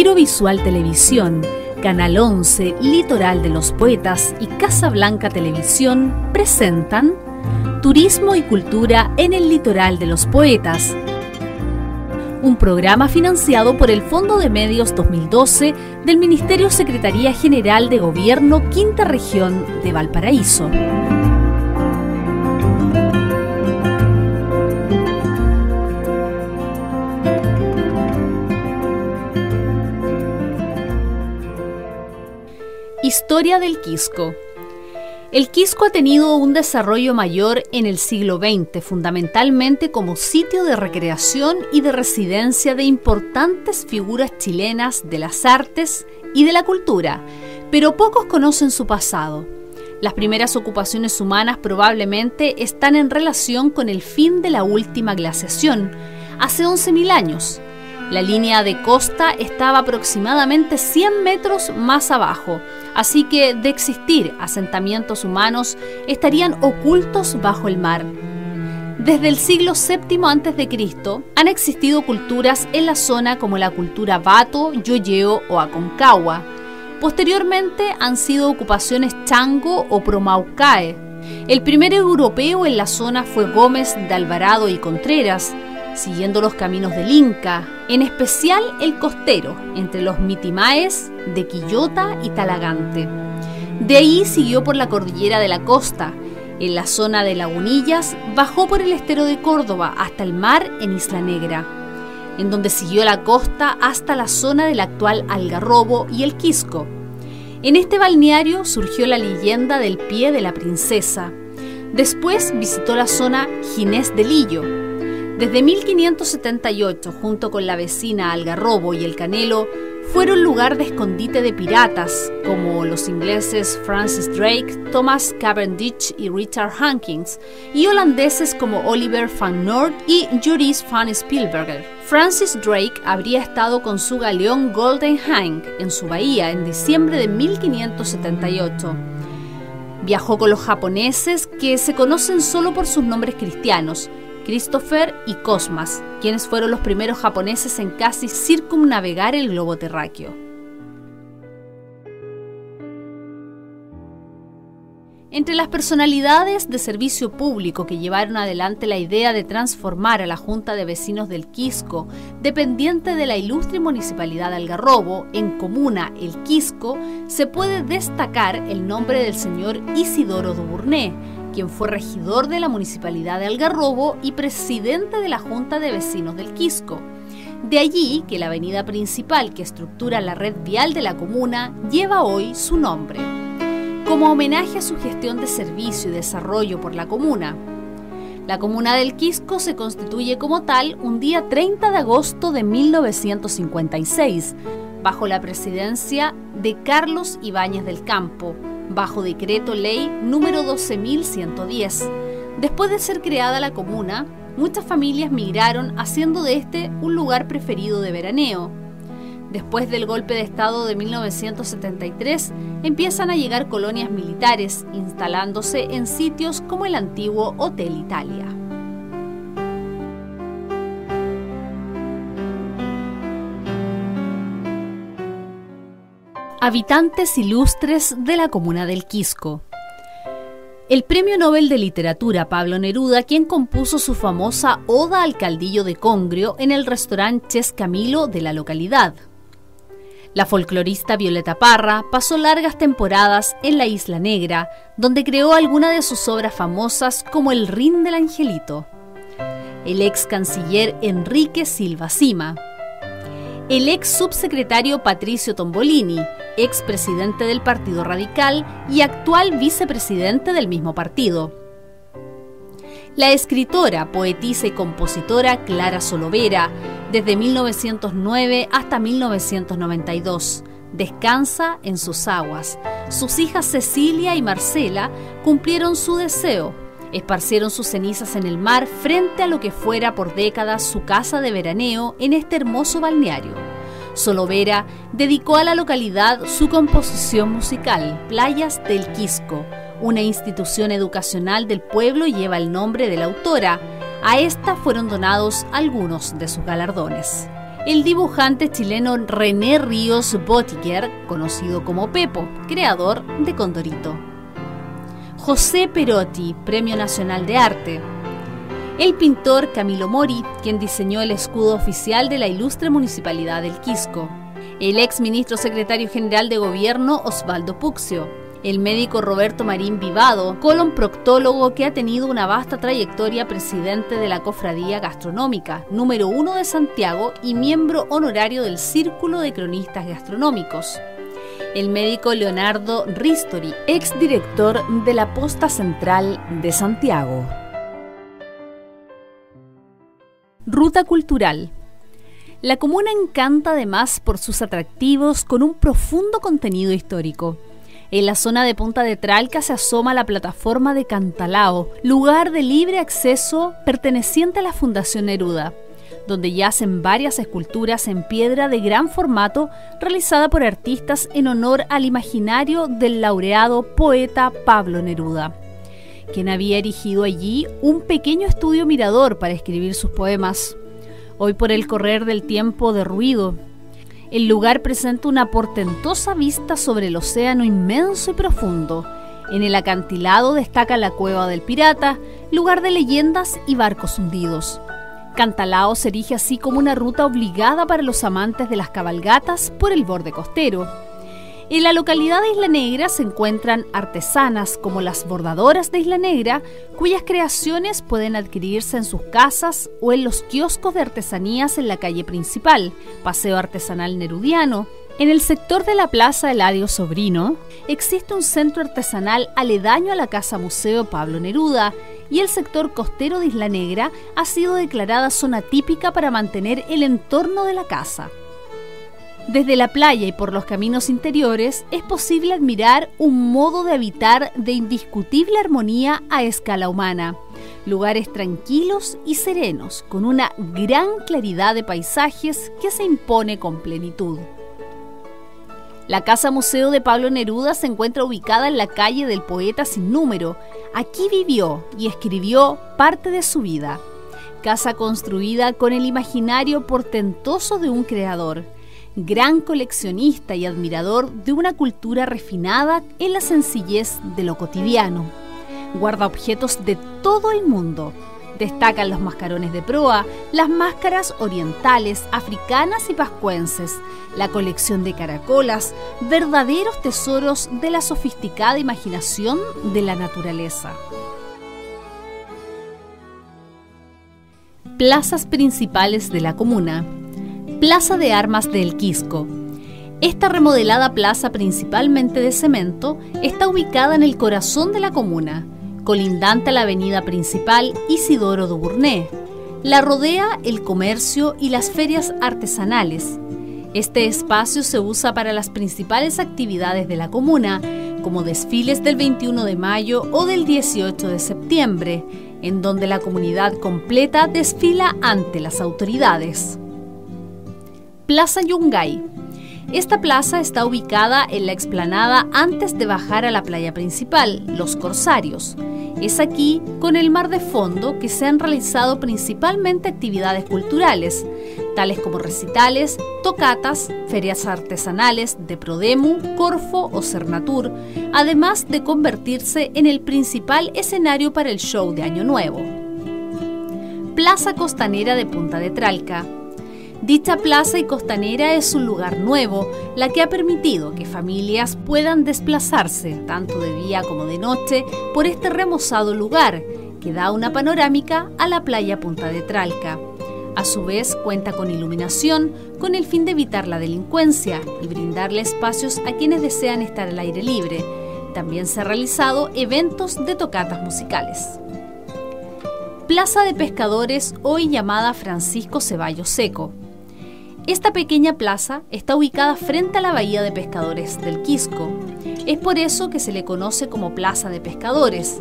Giro Visual Televisión, Canal 11, Litoral de los Poetas y Casa Blanca Televisión presentan Turismo y Cultura en el Litoral de los Poetas, un programa financiado por el Fondo de Medios 2012 del Ministerio Secretaría General de Gobierno Quinta Región de Valparaíso. Historia del Quisco. El Quisco ha tenido un desarrollo mayor en el siglo XX, fundamentalmente como sitio de recreación y de residencia de importantes figuras chilenas de las artes y de la cultura, pero pocos conocen su pasado. Las primeras ocupaciones humanas probablemente están en relación con el fin de la última glaciación, hace 11.000 años. La línea de costa estaba aproximadamente 100 metros más abajo, así que de existir asentamientos humanos estarían ocultos bajo el mar. Desde el siglo VII a.C. han existido culturas en la zona como la cultura Bato, Yoyeo o Aconcagua. Posteriormente han sido ocupaciones Chango o Promaucae. El primer europeo en la zona fue Gómez de Alvarado y Contreras, siguiendo los caminos del Inca, en especial el costero, entre los Mitimaes de Quillota y Talagante. De ahí siguió por la cordillera de la costa, en la zona de Lagunillas, bajó por el estero de Córdoba hasta el mar en Isla Negra, en donde siguió la costa hasta la zona del actual Algarrobo y el Quisco. En este balneario surgió la leyenda del pie de la princesa. Después visitó la zona Ginés de Lillo, desde 1578, junto con la vecina Algarrobo y el Canelo, fueron lugar de escondite de piratas como los ingleses Francis Drake, Thomas Cavendish y Richard Hankins, y holandeses como Oliver van Noort y Joris van Spielberger. Francis Drake habría estado con su galeón Golden Hank en su bahía en diciembre de 1578. Viajó con los japoneses que se conocen solo por sus nombres cristianos, Christopher y Cosmas, quienes fueron los primeros japoneses en casi circunnavegar el globo terráqueo. Entre las personalidades de servicio público que llevaron adelante la idea de transformar a la Junta de Vecinos del Quisco, dependiente de la ilustre municipalidad de Algarrobo, en comuna El Quisco, se puede destacar el nombre del señor Isidoro Duburné, quien fue regidor de la Municipalidad de Algarrobo y presidente de la Junta de Vecinos del Quisco. De allí que la avenida principal que estructura la red vial de la comuna lleva hoy su nombre, como homenaje a su gestión de servicio y desarrollo por la comuna. La comuna del Quisco se constituye como tal un día 30 de agosto de 1956, bajo la presidencia de Carlos Ibáñez del Campo, bajo decreto ley número 12.110. Después de ser creada la comuna, muchas familias migraron haciendo de este un lugar preferido de veraneo. Después del golpe de Estado de 1973, empiezan a llegar colonias militares, instalándose en sitios como el antiguo Hotel Italia. Habitantes ilustres de la comuna del Quisco. El Premio Nobel de Literatura Pablo Neruda, quien compuso su famosa Oda al Caldillo de Congrio en el restaurante Ches Camilo de la localidad. La folclorista Violeta Parra pasó largas temporadas en la Isla Negra, donde creó algunas de sus obras famosas como El Rin del Angelito. El ex canciller Enrique Silva Sima el ex subsecretario Patricio Tombolini, ex presidente del Partido Radical y actual vicepresidente del mismo partido. La escritora, poetisa y compositora Clara Solovera, desde 1909 hasta 1992, descansa en sus aguas. Sus hijas Cecilia y Marcela cumplieron su deseo Esparcieron sus cenizas en el mar frente a lo que fuera por décadas su casa de veraneo en este hermoso balneario. Solovera dedicó a la localidad su composición musical, Playas del Quisco. Una institución educacional del pueblo lleva el nombre de la autora. A esta fueron donados algunos de sus galardones. el dibujante chileno René Ríos Botiger, conocido como Pepo, creador de Condorito. José Perotti, Premio Nacional de Arte. El pintor Camilo Mori, quien diseñó el escudo oficial de la ilustre municipalidad del Quisco. El ex ministro secretario general de gobierno Osvaldo Puxio el médico Roberto Marín Vivado, colon proctólogo que ha tenido una vasta trayectoria, presidente de la Cofradía Gastronómica, número uno de Santiago y miembro honorario del Círculo de Cronistas Gastronómicos. El médico Leonardo Ristori, exdirector de la Posta Central de Santiago. Ruta Cultural. La comuna encanta además por sus atractivos con un profundo contenido histórico. En la zona de Punta de Tralca se asoma la plataforma de Cantalao, lugar de libre acceso perteneciente a la Fundación Neruda, donde yacen varias esculturas en piedra de gran formato realizada por artistas en honor al imaginario del laureado poeta Pablo Neruda, quien había erigido allí un pequeño estudio mirador para escribir sus poemas. Hoy por el correr del tiempo derruido, el lugar presenta una portentosa vista sobre el océano inmenso y profundo. En el acantilado destaca la cueva del pirata, lugar de leyendas y barcos hundidos. Cantalao se erige así como una ruta obligada para los amantes de las cabalgatas por el borde costero. En la localidad de Isla Negra se encuentran artesanas como las bordadoras de Isla Negra, cuyas creaciones pueden adquirirse en sus casas o en los kioscos de artesanías en la calle principal, Paseo Artesanal Nerudiano. En el sector de la Plaza Eladio Sobrino existe un centro artesanal aledaño a la Casa Museo Pablo Neruda y el sector costero de Isla Negra ha sido declarada zona típica para mantener el entorno de la casa. Desde la playa y por los caminos interiores es posible admirar un modo de habitar de indiscutible armonía a escala humana. Lugares tranquilos y serenos, con una gran claridad de paisajes que se impone con plenitud. La Casa Museo de Pablo Neruda se encuentra ubicada en la calle del Poeta Sin Número. Aquí vivió y escribió parte de su vida. Casa construida con el imaginario portentoso de un creador gran coleccionista y admirador de una cultura refinada en la sencillez de lo cotidiano. Guarda objetos de todo el mundo. Destacan los mascarones de proa, las máscaras orientales, africanas y pascuenses, la colección de caracolas, verdaderos tesoros de la sofisticada imaginación de la naturaleza. Plazas principales de la comuna Plaza de Armas del Quisco. Esta remodelada plaza principalmente de cemento está ubicada en el corazón de la comuna, colindante a la avenida principal Isidoro Duburné. La rodea el comercio y las ferias artesanales. Este espacio se usa para las principales actividades de la comuna, como desfiles del 21 de mayo o del 18 de septiembre, en donde la comunidad completa desfila ante las autoridades. Plaza Yungay. Esta plaza está ubicada en la explanada antes de bajar a la playa principal, Los Corsarios. Es aquí, con el mar de fondo, que se han realizado principalmente actividades culturales, tales como recitales, tocatas, ferias artesanales de Prodemu, Corfo o Cernatur, además de convertirse en el principal escenario para el show de Año Nuevo. Plaza Costanera de Punta de Tralca, Dicha plaza y costanera es un lugar nuevo, la que ha permitido que familias puedan desplazarse, tanto de día como de noche, por este remozado lugar, que da una panorámica a la playa Punta de Tralca. A su vez cuenta con iluminación con el fin de evitar la delincuencia y brindarle espacios a quienes desean estar al aire libre. También se han realizado eventos de tocatas musicales. Plaza de Pescadores, hoy llamada Francisco Ceballos Seco. Esta pequeña plaza está ubicada frente a la bahía de pescadores del Quisco. Es por eso que se le conoce como Plaza de Pescadores.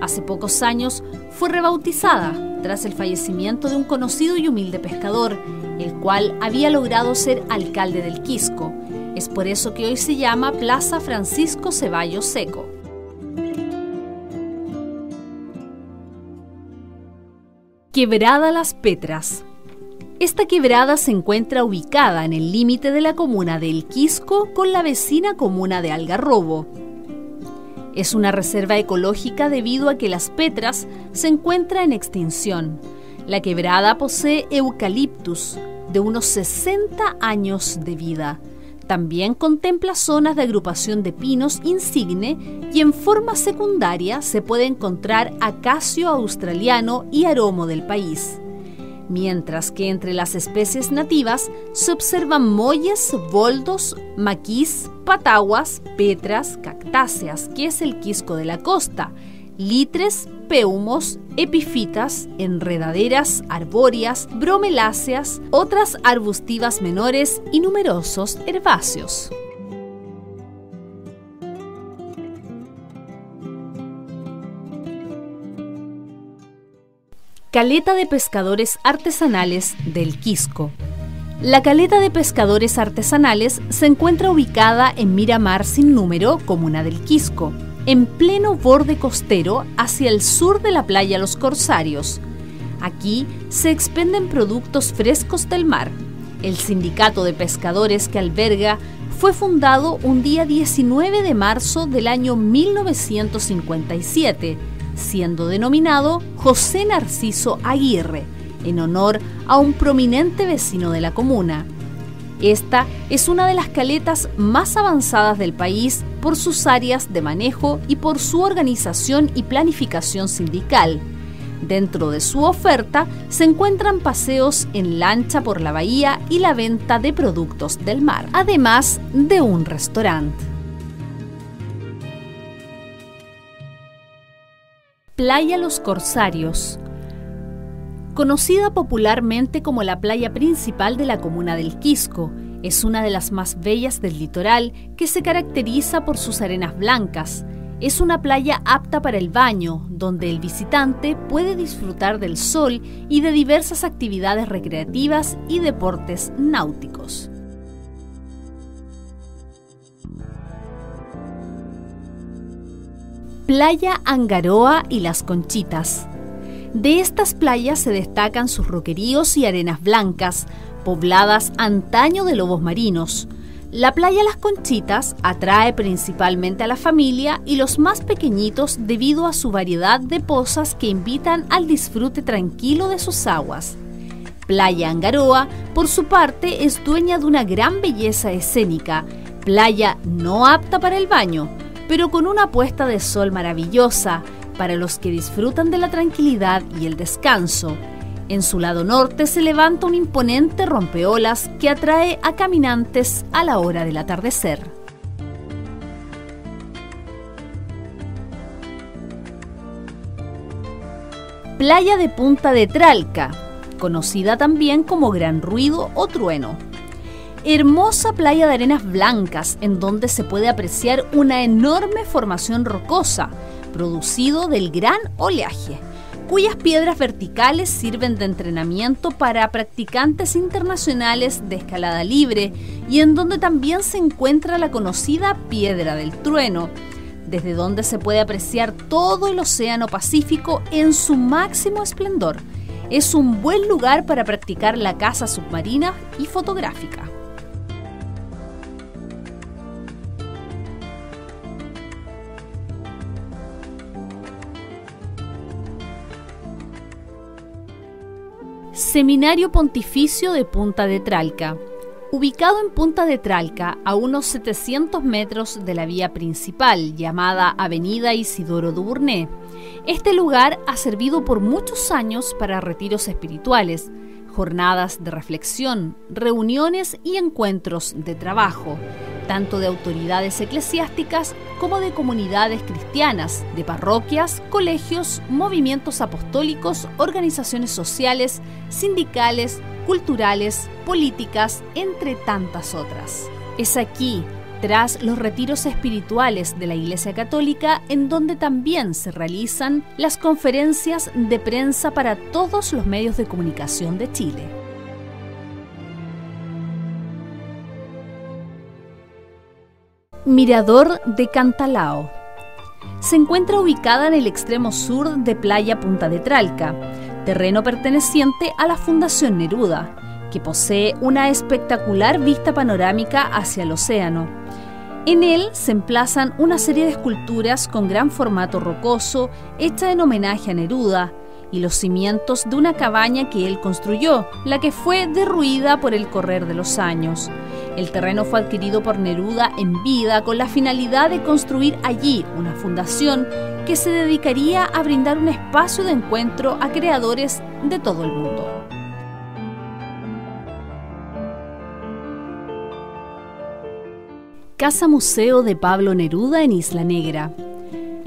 Hace pocos años fue rebautizada tras el fallecimiento de un conocido y humilde pescador, el cual había logrado ser alcalde del Quisco. Es por eso que hoy se llama Plaza Francisco Ceballos Seco. Quebrada Las Petras Esta quebrada se encuentra ubicada en el límite de la comuna de El Quisco con la vecina comuna de Algarrobo. Es una reserva ecológica debido a que las petras se encuentran en extinción. La quebrada posee eucaliptus de unos 60 años de vida. También contempla zonas de agrupación de pinos insigne y en forma secundaria se puede encontrar acacio australiano y aromo del país mientras que entre las especies nativas se observan molles, boldos, maquis, pataguas, petras, cactáceas, que es el quisco de la costa, litres, peumos, epifitas, enredaderas arbóreas, bromeláceas, otras arbustivas menores y numerosos herbáceos. Caleta de Pescadores Artesanales del Quisco. La caleta de pescadores artesanales se encuentra ubicada en Miramar sin número, comuna del Quisco, en pleno borde costero hacia el sur de la playa Los Corsarios. Aquí se expenden productos frescos del mar. El sindicato de pescadores que alberga fue fundado un día 19 de marzo del año 1957 siendo denominado José Narciso Aguirre, en honor a un prominente vecino de la comuna. Esta es una de las caletas más avanzadas del país por sus áreas de manejo y por su organización y planificación sindical. Dentro de su oferta se encuentran paseos en lancha por la bahía y la venta de productos del mar, además de un restaurante. Playa Los Corsarios. Conocida popularmente como la playa principal de la comuna del Quisco, es una de las más bellas del litoral que se caracteriza por sus arenas blancas. Es una playa apta para el baño, donde el visitante puede disfrutar del sol y de diversas actividades recreativas y deportes náuticos. Playa Angaroa y Las Conchitas. De estas playas se destacan sus roqueríos y arenas blancas, pobladas antaño de lobos marinos. La playa Las Conchitas atrae principalmente a la familia y los más pequeñitos debido a su variedad de pozas que invitan al disfrute tranquilo de sus aguas. Playa Angaroa, por su parte, es dueña de una gran belleza escénica, playa no apta para el baño, pero con una puesta de sol maravillosa para los que disfrutan de la tranquilidad y el descanso. En su lado norte se levanta un imponente rompeolas que atrae a caminantes a la hora del atardecer. Playa de Punta de Tralca, conocida también como Gran Ruido o Trueno hermosa playa de arenas blancas en donde se puede apreciar una enorme formación rocosa, producido del gran oleaje, cuyas piedras verticales sirven de entrenamiento para practicantes internacionales de escalada libre y en donde también se encuentra la conocida Piedra del Trueno, desde donde se puede apreciar todo el Océano Pacífico en su máximo esplendor. Es un buen lugar para practicar la caza submarina y fotográfica. Seminario Pontificio de Punta de Tralca. Ubicado en Punta de Tralca, a unos 700 metros de la vía principal llamada Avenida Isidoro Duburné, este lugar ha servido por muchos años para retiros espirituales, jornadas de reflexión, reuniones y encuentros de trabajo, tanto de autoridades eclesiásticas como de comunidades cristianas, de parroquias, colegios, movimientos apostólicos, organizaciones sociales, sindicales, culturales, políticas, entre tantas otras. Es aquí, tras los retiros espirituales de la Iglesia Católica, en donde también se realizan las conferencias de prensa para todos los medios de comunicación de Chile. Mirador de Cantalao. Se encuentra ubicada en el extremo sur de Playa Punta de Tralca, terreno perteneciente a la Fundación Neruda. que posee una espectacular vista panorámica hacia el océano. En él se emplazan una serie de esculturas con gran formato rocoso, hecha en homenaje a Neruda, y los cimientos de una cabaña que él construyó, la que fue derruida por el correr de los años. El terreno fue adquirido por Neruda en vida con la finalidad de construir allí una fundación que se dedicaría a brindar un espacio de encuentro a creadores de todo el mundo. Casa Museo de Pablo Neruda en Isla Negra.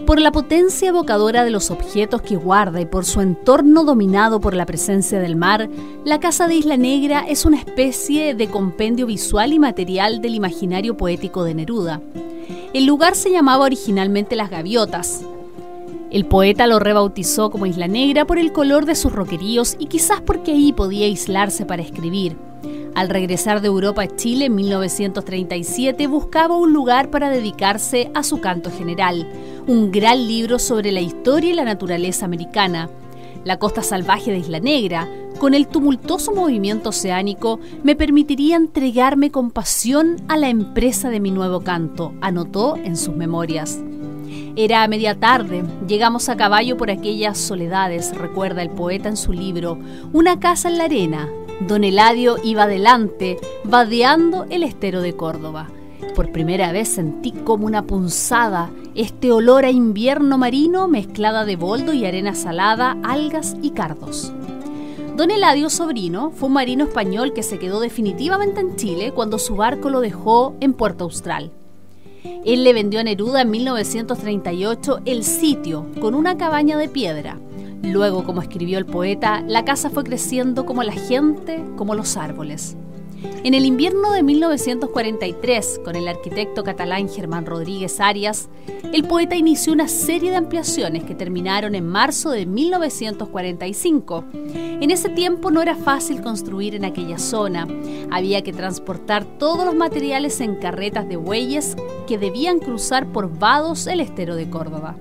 Por la potencia evocadora de los objetos que guarda y por su entorno dominado por la presencia del mar, la Casa de Isla Negra es una especie de compendio visual y material del imaginario poético de Neruda. El lugar se llamaba originalmente Las Gaviotas. El poeta lo rebautizó como Isla Negra por el color de sus roqueríos y quizás porque ahí podía aislarse para escribir. Al regresar de Europa a Chile en 1937 buscaba un lugar para dedicarse a su canto general, un gran libro sobre la historia y la naturaleza americana. La costa salvaje de Isla Negra, con el tumultuoso movimiento oceánico, me permitiría entregarme con pasión a la empresa de mi nuevo canto, anotó en sus memorias. Era a media tarde, llegamos a caballo por aquellas soledades, recuerda el poeta en su libro, Una casa en la arena, Don Eladio iba adelante, vadeando el estero de Córdoba. Por primera vez sentí como una punzada este olor a invierno marino mezclada de boldo y arena salada, algas y cardos. Don Eladio Sobrino fue un marino español que se quedó definitivamente en Chile cuando su barco lo dejó en Puerto Austral. Él le vendió a Neruda en 1938 el sitio con una cabaña de piedra Luego, como escribió el poeta, la casa fue creciendo como la gente, como los árboles. En el invierno de 1943, con el arquitecto catalán Germán Rodríguez Arias, el poeta inició una serie de ampliaciones que terminaron en marzo de 1945. En ese tiempo no era fácil construir en aquella zona. Había que transportar todos los materiales en carretas de bueyes que debían cruzar por vados el estero de Córdoba.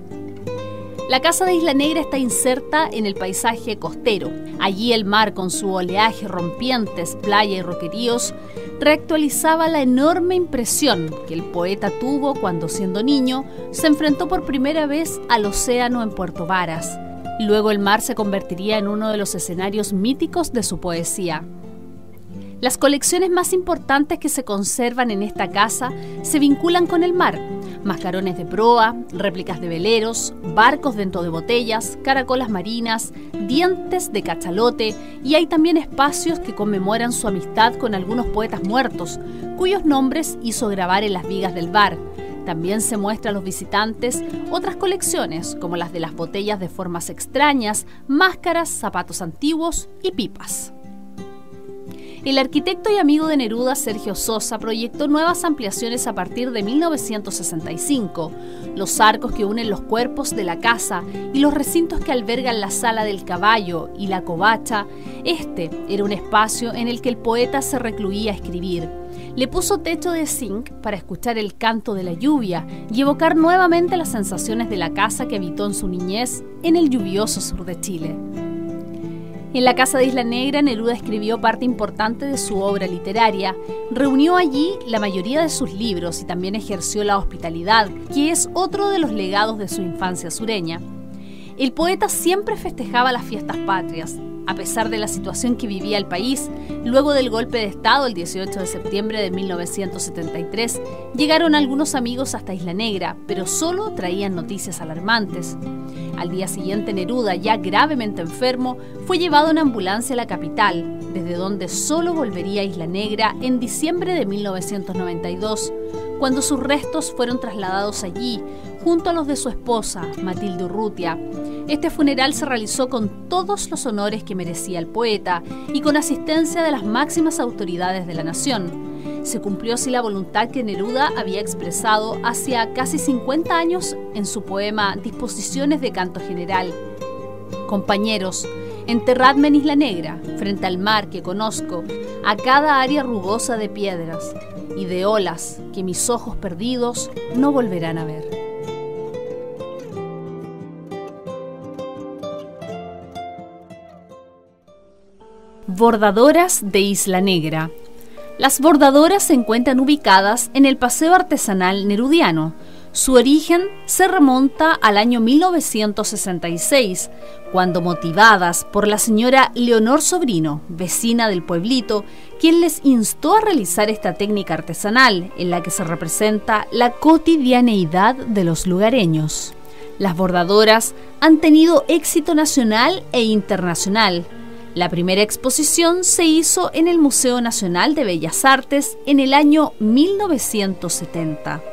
La casa de Isla Negra está inserta en el paisaje costero. Allí el mar con su oleaje rompientes, playa y roqueríos reactualizaba la enorme impresión que el poeta tuvo cuando siendo niño se enfrentó por primera vez al océano en Puerto Varas. Luego el mar se convertiría en uno de los escenarios míticos de su poesía. Las colecciones más importantes que se conservan en esta casa se vinculan con el mar. Mascarones de proa, réplicas de veleros, barcos dentro de botellas, caracolas marinas, dientes de cachalote y hay también espacios que conmemoran su amistad con algunos poetas muertos, cuyos nombres hizo grabar en las vigas del bar. También se muestra a los visitantes otras colecciones, como las de las botellas de formas extrañas, máscaras, zapatos antiguos y pipas. El arquitecto y amigo de Neruda, Sergio Sosa, proyectó nuevas ampliaciones a partir de 1965, los arcos que unen los cuerpos de la casa y los recintos que albergan la sala del caballo y la covacha. Este era un espacio en el que el poeta se recluía a escribir. Le puso techo de zinc para escuchar el canto de la lluvia y evocar nuevamente las sensaciones de la casa que habitó en su niñez en el lluvioso sur de Chile. En la Casa de Isla Negra, Neruda escribió parte importante de su obra literaria, reunió allí la mayoría de sus libros y también ejerció la hospitalidad, que es otro de los legados de su infancia sureña. El poeta siempre festejaba las fiestas patrias, a pesar de la situación que vivía el país, luego del golpe de Estado el 18 de septiembre de 1973, llegaron algunos amigos hasta Isla Negra, pero solo traían noticias alarmantes. Al día siguiente, Neruda, ya gravemente enfermo, fue llevado en ambulancia a la capital, desde donde solo volvería a Isla Negra en diciembre de 1992, cuando sus restos fueron trasladados allí, junto a los de su esposa, Matilde Urrutia. Este funeral se realizó con todos los honores que merecía el poeta y con asistencia de las máximas autoridades de la nación. Se cumplió así la voluntad que Neruda había expresado hacia casi 50 años en su poema Disposiciones de Canto General. Compañeros, enterradme en Isla Negra, frente al mar que conozco, a cada área rugosa de piedras y de olas que mis ojos perdidos no volverán a ver. Bordadoras de Isla Negra. Las bordadoras se encuentran ubicadas en el Paseo Artesanal Nerudiano. Su origen se remonta al año 1966, cuando motivadas por la señora Leonor Sobrino, vecina del pueblito, quien les instó a realizar esta técnica artesanal en la que se representa la cotidianeidad de los lugareños. Las bordadoras han tenido éxito nacional e internacional, la primera exposición se hizo en el Museo Nacional de Bellas Artes en el año 1970.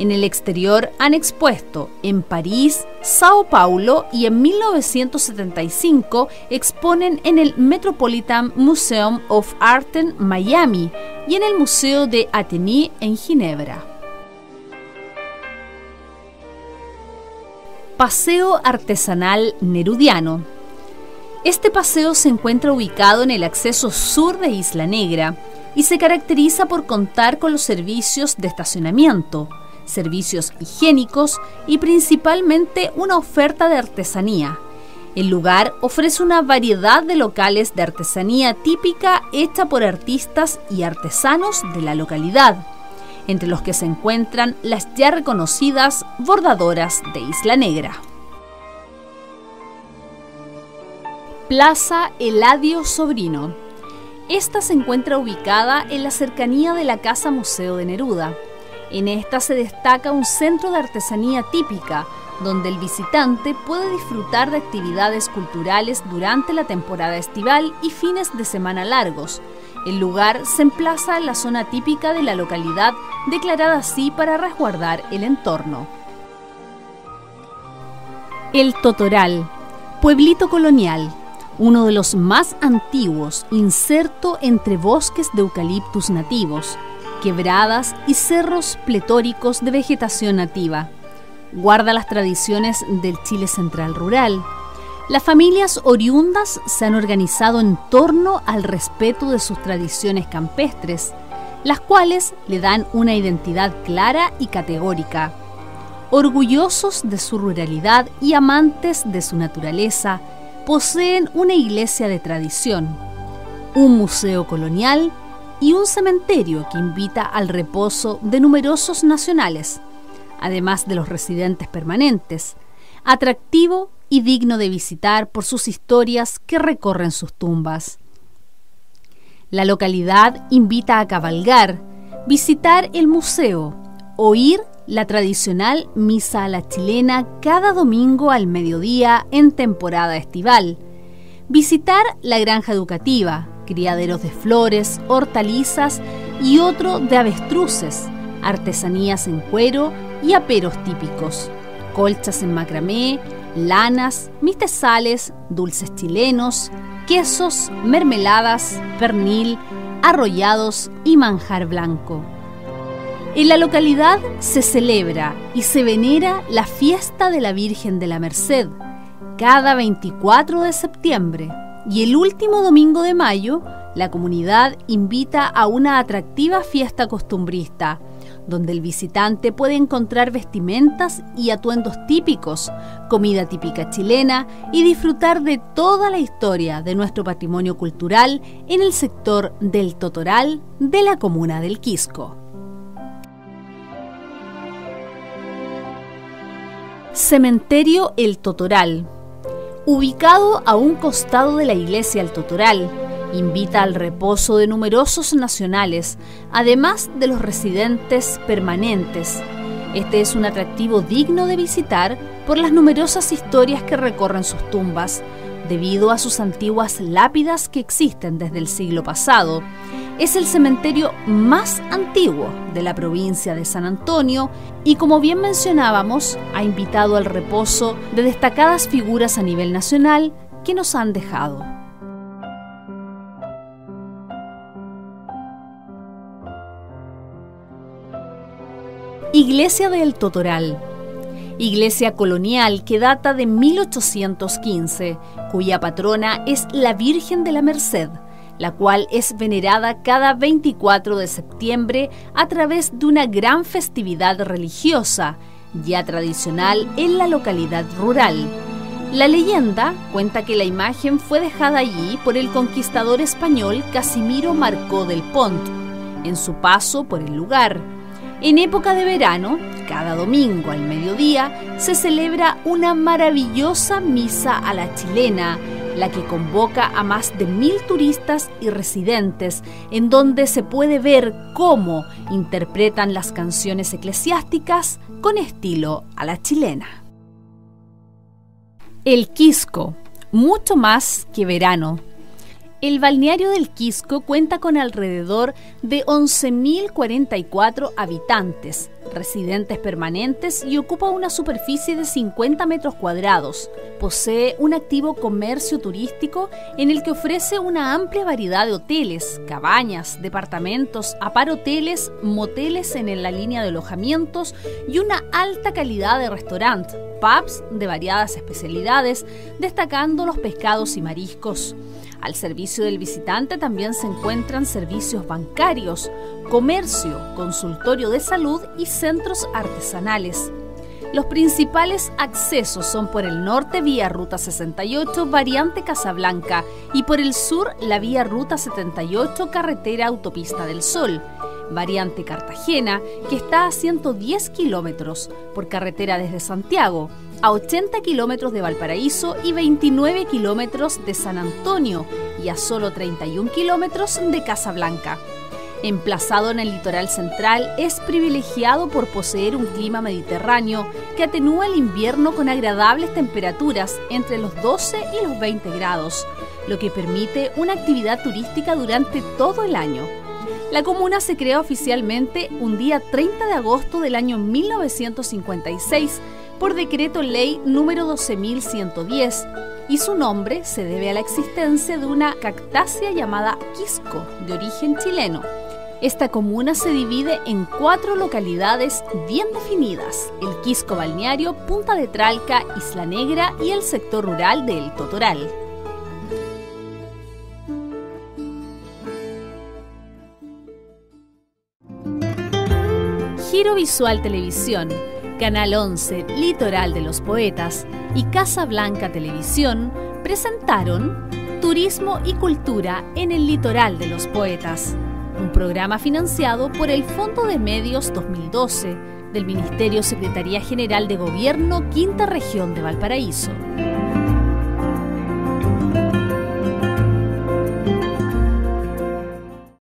En el exterior han expuesto en París, Sao Paulo y en 1975 exponen en el Metropolitan Museum of Art en Miami y en el Museo de Athénée en Ginebra. Paseo Artesanal Nerudiano este paseo se encuentra ubicado en el acceso sur de Isla Negra y se caracteriza por contar con los servicios de estacionamiento, servicios higiénicos y principalmente una oferta de artesanía. El lugar ofrece una variedad de locales de artesanía típica hecha por artistas y artesanos de la localidad, entre los que se encuentran las ya reconocidas bordadoras de Isla Negra. Plaza Eladio Sobrino. Esta se encuentra ubicada en la cercanía de la Casa Museo de Neruda. En esta se destaca un centro de artesanía típica, donde el visitante puede disfrutar de actividades culturales durante la temporada estival y fines de semana largos. El lugar se emplaza en la zona típica de la localidad, declarada así para resguardar el entorno. El Totoral, pueblito colonial, uno de los más antiguos, inserto entre bosques de eucaliptus nativos, quebradas y cerros pletóricos de vegetación nativa. Guarda las tradiciones del Chile central rural. Las familias oriundas se han organizado en torno al respeto de sus tradiciones campestres, las cuales le dan una identidad clara y categórica. Orgullosos de su ruralidad y amantes de su naturaleza, poseen una iglesia de tradición, un museo colonial y un cementerio que invita al reposo de numerosos nacionales, además de los residentes permanentes, atractivo y digno de visitar por sus historias que recorren sus tumbas. La localidad invita a cabalgar, visitar el museo, oír la tradicional misa a la chilena cada domingo al mediodía en temporada estival, visitar la granja educativa, criaderos de flores, hortalizas y otro de avestruces, artesanías en cuero y aperos típicos, colchas en macramé, lanas, mistezales, dulces chilenos, quesos, mermeladas, pernil, arrollados y manjar blanco. En la localidad se celebra y se venera la fiesta de la Virgen de la Merced cada 24 de septiembre y el último domingo de mayo la comunidad invita a una atractiva fiesta costumbrista donde el visitante puede encontrar vestimentas y atuendos típicos, comida típica chilena y disfrutar de toda la historia de nuestro patrimonio cultural en el sector del Totoral de la comuna del Quisco. Cementerio El Totoral. Ubicado a un costado de la iglesia El Totoral, invita al reposo de numerosos nacionales, además de los residentes permanentes. Este es un atractivo digno de visitar por las numerosas historias que recorren sus tumbas, debido a sus antiguas lápidas que existen desde el siglo pasado es el cementerio más antiguo de la provincia de San Antonio y como bien mencionábamos, ha invitado al reposo de destacadas figuras a nivel nacional que nos han dejado. Iglesia del Totoral. Iglesia colonial que data de 1815, cuya patrona es la Virgen de la Merced, la cual es venerada cada 24 de septiembre a través de una gran festividad religiosa, ya tradicional en la localidad rural. La leyenda cuenta que la imagen fue dejada allí por el conquistador español Casimiro Marcó del Pont, en su paso por el lugar. En época de verano, cada domingo al mediodía, se celebra una maravillosa misa a la chilena, la que convoca a más de mil turistas y residentes, en donde se puede ver cómo interpretan las canciones eclesiásticas con estilo a la chilena. El Quisco, mucho más que verano. El balneario del Quisco cuenta con alrededor de 11.044 habitantes, residentes permanentes y ocupa una superficie de 50 metros cuadrados. Posee un activo comercio turístico en el que ofrece una amplia variedad de hoteles, cabañas, departamentos, aparoteles, moteles en la línea de alojamientos y una alta calidad de restaurantes, pubs de variadas especialidades, destacando los pescados y mariscos. Al servicio del visitante también se encuentran servicios bancarios, comercio, consultorio de salud y centros artesanales. Los principales accesos son por el norte vía Ruta 68, variante Casablanca, y por el sur la vía Ruta 78, carretera Autopista del Sol, variante Cartagena, que está a 110 kilómetros por carretera desde Santiago, a 80 kilómetros de Valparaíso y 29 kilómetros de San Antonio y a solo 31 kilómetros de Casablanca. Emplazado en el litoral central, es privilegiado por poseer un clima mediterráneo que atenúa el invierno con agradables temperaturas entre los 12 y los 20 grados, lo que permite una actividad turística durante todo el año. La comuna se creó oficialmente un día 30 de agosto del año 1956 por decreto ley número 12110 y su nombre se debe a la existencia de una cactácea llamada Quisco, de origen chileno. Esta comuna se divide en cuatro localidades bien definidas, el Quisco Balneario, Punta de Tralca, Isla Negra y el sector rural de El Totoral. Giro Visual Televisión Canal 11 Litoral de los Poetas y Casa Blanca Televisión presentaron Turismo y Cultura en el Litoral de los Poetas, un programa financiado por el Fondo de Medios 2012 del Ministerio Secretaría General de Gobierno Quinta Región de Valparaíso.